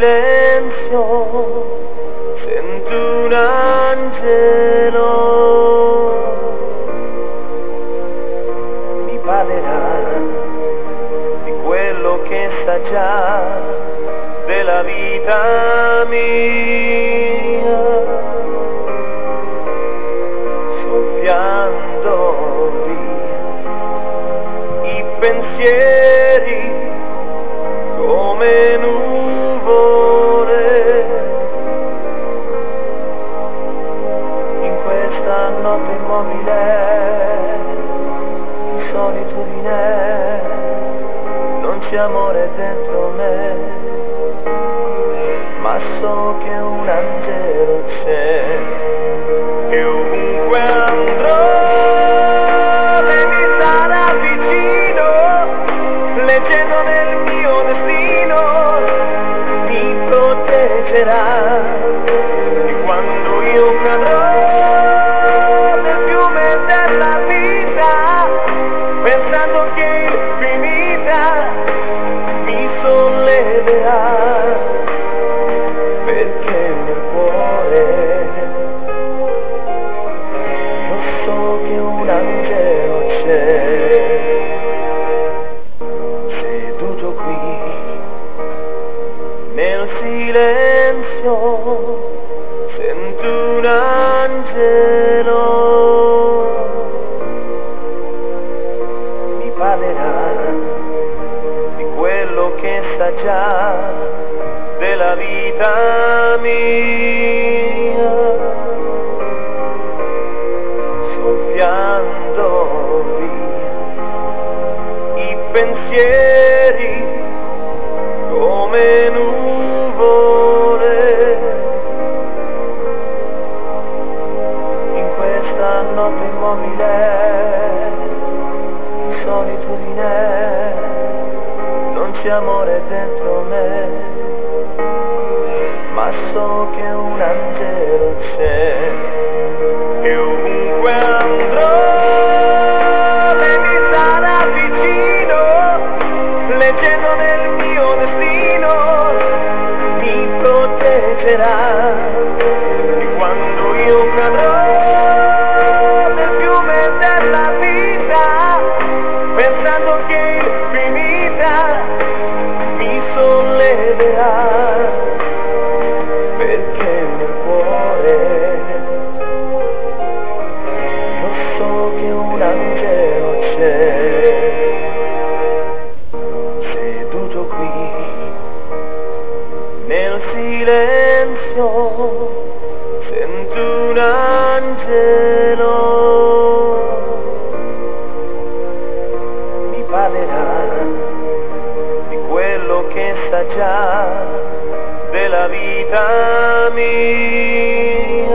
silenzio sento un angelo. Mi parlerà di quello che sa già della vita mia notte immobile in solitudine non c'è amore dentro me ma so che un angelo c'è e ovunque andrò lei mi sarà vicino leggendo nel mio destino mi proteggerà seduto qui nel silenzio sento un angelo. Mi parlerà di quello che sa già della vita mia soffiando via i pensieri come nuvole. In questa notte immobile in solitudine non c'è amore dentro me ma so che un angelo c'è solleverà perché so che un angelo c'è. Seduto qui nel silenzio sento un angelo. Mi parlerà que es allá de la vida mía.